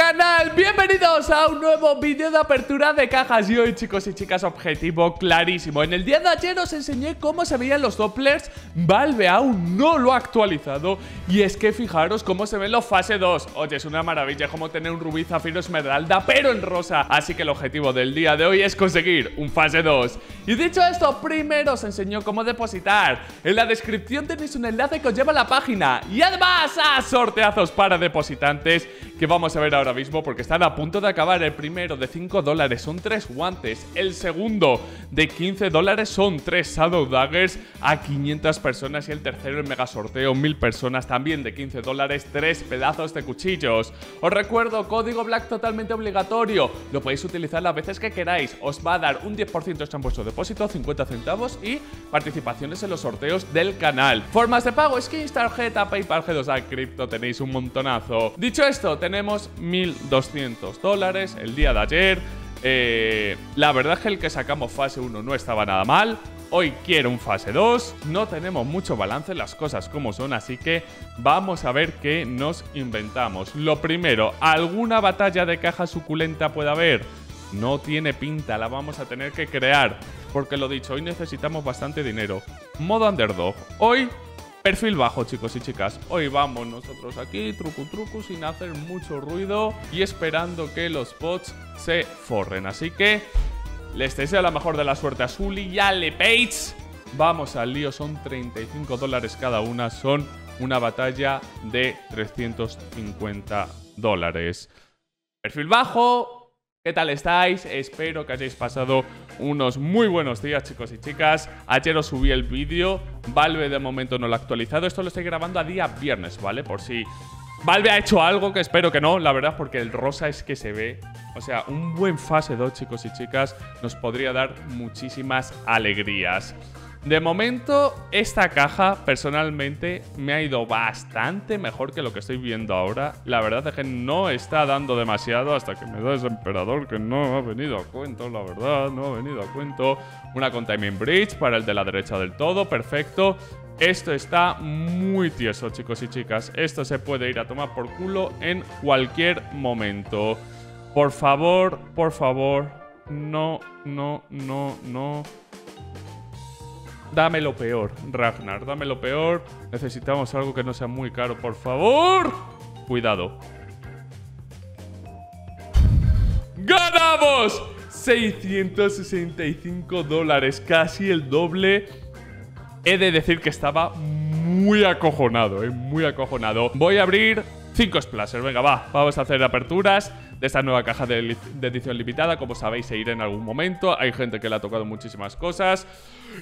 canal, bienvenidos a un nuevo vídeo de apertura de cajas. Y hoy chicos y chicas, objetivo clarísimo. En el día de ayer os enseñé cómo se veían los Dopplers. Valve aún no lo ha actualizado. Y es que fijaros cómo se ven los fase 2 Oye, es una maravilla como tener un rubí, zafiro, esmeralda, pero en rosa. Así que el objetivo del día de hoy es conseguir un fase 2 Y dicho esto, primero os enseño cómo depositar. En la descripción tenéis un enlace que os lleva a la página. Y además a sorteazos para depositantes Que vamos a ver ahora mismo porque están a punto de acabar. El primero de 5 dólares son 3 guantes. El segundo de 15 dólares son 3 Shadow Daggers a 500 personas. Y el tercero, el mega sorteo, 1000 personas también de 15 dólares, 3 pedazos de cuchillos. Os recuerdo, código Black totalmente obligatorio. Lo podéis utilizar las veces que queráis. Os va a dar un 10% extra en vuestro depósito, 50 centavos y participaciones en los sorteos del canal. Formas de pago, skins, tarjeta, PayPal, G2A, cripto, tenéis un montonazo. Dicho esto, tenemos 1.200 dólares el día de ayer. Eh, la verdad es que el que sacamos fase 1 no estaba nada mal. Hoy quiero un fase 2. No tenemos mucho balance, las cosas como son, así que vamos a ver qué nos inventamos. Lo primero, ¿alguna batalla de caja suculenta puede haber? No tiene pinta, la vamos a tener que crear. Porque lo dicho, hoy necesitamos bastante dinero. Modo underdog. Hoy Perfil bajo, chicos y chicas. Hoy vamos nosotros aquí, truco truco, sin hacer mucho ruido y esperando que los bots se forren. Así que les deseo la mejor de la suerte a Zully y a Page. Vamos al lío, son 35 dólares cada una, son una batalla de 350 dólares. Perfil bajo, ¿Qué tal estáis? Espero que hayáis pasado unos muy buenos días chicos y chicas. Ayer os subí el vídeo. Valve de momento no lo ha actualizado. Esto lo estoy grabando a día viernes, ¿vale? Por si Valve ha hecho algo que espero que no, la verdad Porque el rosa es que se ve. O sea, un buen fase 2 chicos y chicas Nos podría dar muchísimas alegrías de momento, esta caja personalmente me ha ido bastante mejor que lo que estoy viendo ahora. La verdad es que no está dando demasiado hasta que me da ese emperador que no ha venido a cuento, la verdad, no ha venido a cuento. Una con Timing Bridge para el de la derecha del todo, perfecto. Esto está muy tieso, chicos y chicas. Esto se puede ir a tomar por culo en cualquier momento. Por favor, por favor, no, no, no, no. Dame lo peor, Ragnar, dame lo peor. Necesitamos algo que no sea muy caro, por favor. Cuidado. ¡Ganamos! 665 dólares, casi el doble. He de decir que estaba muy acojonado, ¿eh? muy acojonado. Voy a abrir 5 splashers, venga, va. Vamos a hacer aperturas de esta nueva caja de, edición limitada. Como sabéis, se irá en algún momento. Hay gente que le ha tocado muchísimas cosas.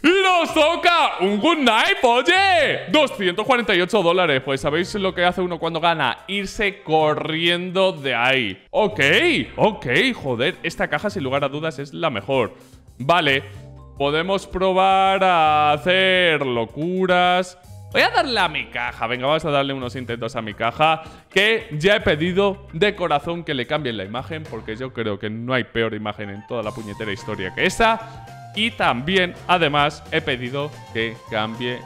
¡Y nos toca un Good Night, oye! 248 dólares. Pues sabéis lo que hace uno cuando gana. Irse corriendo de ahí. Ok, ok, joder. Esta caja, sin lugar a dudas, es la mejor. Vale, podemos probar a hacer locuras. Voy a darle a mi caja. Venga, vamos a darle unos intentos a mi caja. Que ya he pedido de corazón que le cambien la imagen. Porque yo creo que no hay peor imagen en toda la puñetera historia que esa. Y también, además, he pedido que cambie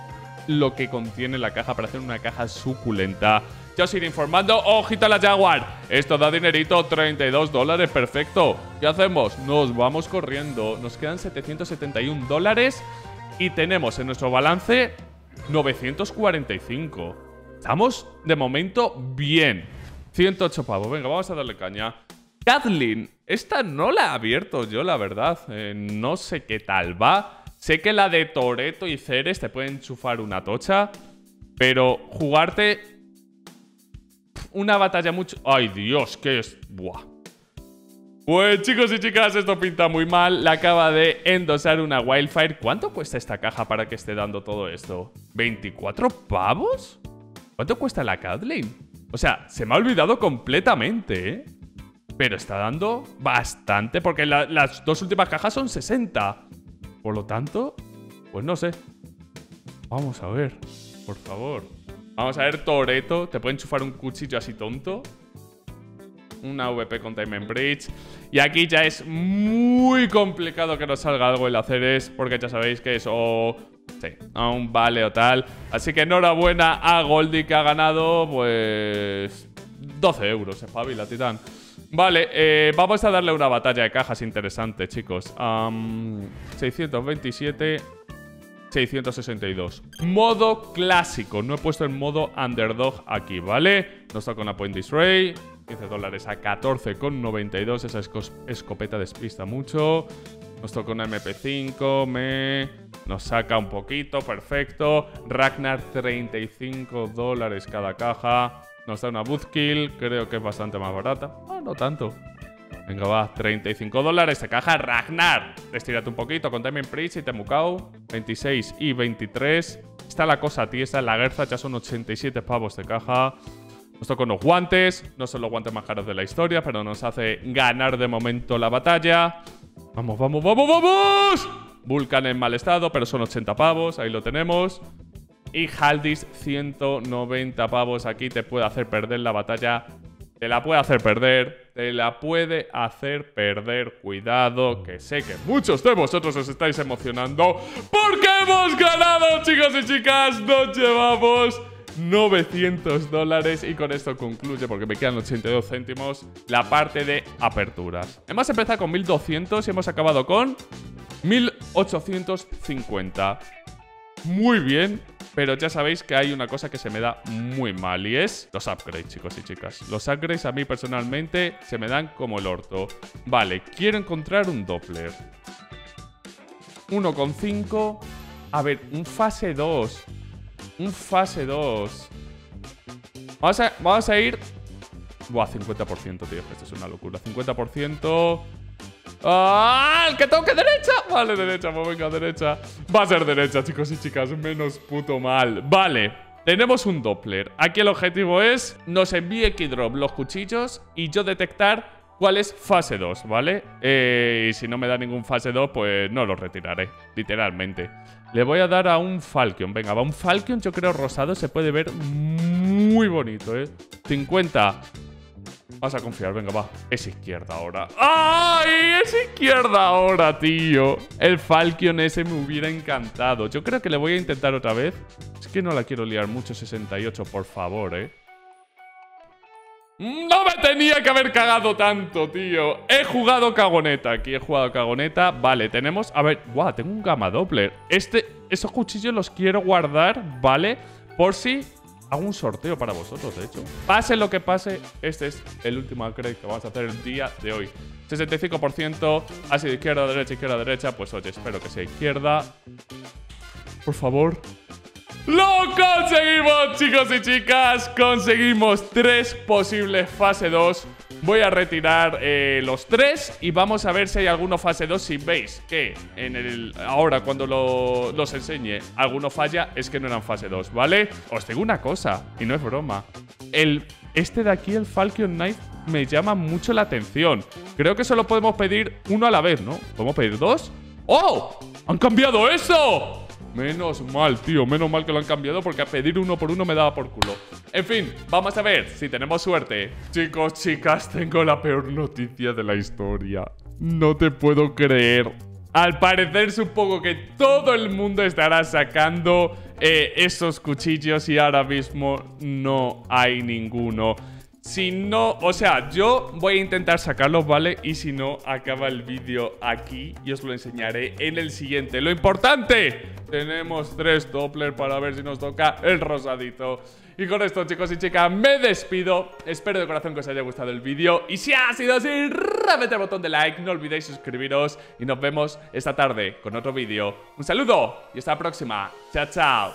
lo que contiene la caja para hacer una caja suculenta. Ya os iré informando. ¡Ojito a la Jaguar! Esto da dinerito, 32 dólares, perfecto. ¿Qué hacemos? Nos vamos corriendo. Nos quedan 771 dólares y tenemos en nuestro balance 945. Estamos de momento bien. 108 pavos. Venga, vamos a darle caña. Kathleen, esta no la he abierto yo, la verdad. Eh, no sé qué tal va. Sé que la de Toreto y Ceres te pueden enchufar una tocha. Pero jugarte una batalla mucho... ¡Ay, Dios! ¿Qué es? Buah. Pues chicos y chicas, esto pinta muy mal. Le acaba de endosar una Wildfire. ¿Cuánto cuesta esta caja para que esté dando todo esto? ¿24 pavos? ¿Cuánto cuesta la Kathleen? O sea, se me ha olvidado completamente, ¿eh? Pero está dando bastante, porque las dos últimas cajas son 60. Por lo tanto, pues no sé. Vamos a ver, por favor. Vamos a ver, Toreto. ¿Te puede enchufar un cuchillo así tonto? Una VP con Time Bridge. Y aquí ya es muy complicado que nos salga algo el hacer es, porque ya sabéis que es o... Sí, aún vale o tal. Así que enhorabuena a Goldie que ha ganado, pues... 12 euros, espabila, titán. Vale, eh, vamos a darle una batalla de cajas interesante, chicos. 627, 662. Modo clásico. No he puesto el modo underdog aquí, ¿vale? Nos toca una Point Disray. 15 dólares a 14,92. Esa escopeta despista mucho. Nos toca una MP5. Me... Nos saca un poquito. Perfecto. Ragnar, 35 dólares cada caja. Nos da una Buzzkill, creo que es bastante más barata. Ah, no tanto. Venga, va, 35 dólares de caja Ragnar. Estírate un poquito con Diamond Priest y Temukao. 26 y 23. Está la cosa tiesa, la Gerza ya son 87 pavos de caja. Nos toca unos guantes. No son los guantes más caros de la historia, pero nos hace ganar de momento la batalla. Vamos, vamos, vamos, vamos. Vulcan en mal estado, pero son 80 pavos. Ahí lo tenemos. Y Haldis, 190 pavos aquí te puede hacer perder la batalla. Te la puede hacer perder. Te la puede hacer perder. Cuidado, que sé que muchos de vosotros os estáis emocionando. Porque hemos ganado, chicos y chicas. Nos llevamos 900 dólares y con esto concluye, porque me quedan 82 céntimos, la parte de aperturas. Hemos empezado con 1200 y hemos acabado con 1850. Muy bien, pero ya sabéis que hay una cosa que se me da muy mal y es los upgrades, chicos y chicas. Los upgrades a mí personalmente se me dan como el orto. Vale, quiero encontrar un Doppler. 1,5. A ver, un fase 2. Un fase 2. Vamos a, vamos a ir... Buah, 50%, tío. Esto es una locura. 50%... ¡Ah! ¡El que toque derecha! Vale, derecha, pues venga, derecha. Va a ser derecha, chicos y chicas. Menos puto mal. Vale. Tenemos un Doppler. Aquí el objetivo es nos envíe Kidrop los cuchillos y yo detectar cuál es fase 2, ¿vale? Eh, y si no me da ningún fase 2, pues no lo retiraré, literalmente. Le voy a dar a un Falcon. Venga, va un Falcon, yo creo rosado, se puede ver muy bonito, ¿eh? 50. Vas a confiar, venga, va. Es izquierda ahora. ¡Ay! Es izquierda ahora, tío. El Falcon ese me hubiera encantado. Yo creo que le voy a intentar otra vez. Es que no la quiero liar mucho, 68, por favor, ¿eh? No me tenía que haber cagado tanto, tío. He jugado cagoneta. Aquí he jugado cagoneta. Vale, tenemos... A ver, guau, tengo un gamma doppler. Este... Esos cuchillos los quiero guardar, ¿vale? Por si Hago un sorteo para vosotros, de hecho. Pase lo que pase, este es el último upgrade que vamos a hacer el día de hoy. 65%, ha sido izquierda, derecha, izquierda, derecha. Pues oye, espero que sea izquierda. Por favor. ¡Lo conseguimos, chicos y chicas! Conseguimos tres posibles fase 2 Voy a retirar eh, los tres y vamos a ver si hay alguno fase 2. Si veis que en el ahora cuando los enseñe alguno falla, es que no eran fase 2, ¿vale? Os digo una cosa, y no es broma. El, este de aquí, el Falcon Knight, me llama mucho la atención. Creo que solo podemos pedir uno a la vez, ¿no? ¿Podemos pedir dos? ¡Oh! ¡Han cambiado eso! Menos mal, tío, menos mal que lo han cambiado porque a pedir uno por uno me daba por culo. En fin, vamos a ver si tenemos suerte. Chicos, chicas, tengo la peor noticia de la historia. No te puedo creer. Al parecer supongo que todo el mundo estará sacando eh, esos cuchillos y ahora mismo no hay ninguno. Si no, o sea, yo voy a intentar sacarlos, ¿vale? Y si no, acaba el vídeo aquí y os lo enseñaré en el siguiente. Lo importante, tenemos tres Doppler para ver si nos toca el rosadito. Y con esto, chicos y chicas, me despido. Espero de corazón que os haya gustado el vídeo. Y si ha sido así, revete el botón de like, no olvidéis suscribiros. Y nos vemos esta tarde con otro vídeo. Un saludo y hasta la próxima. Chao, chao.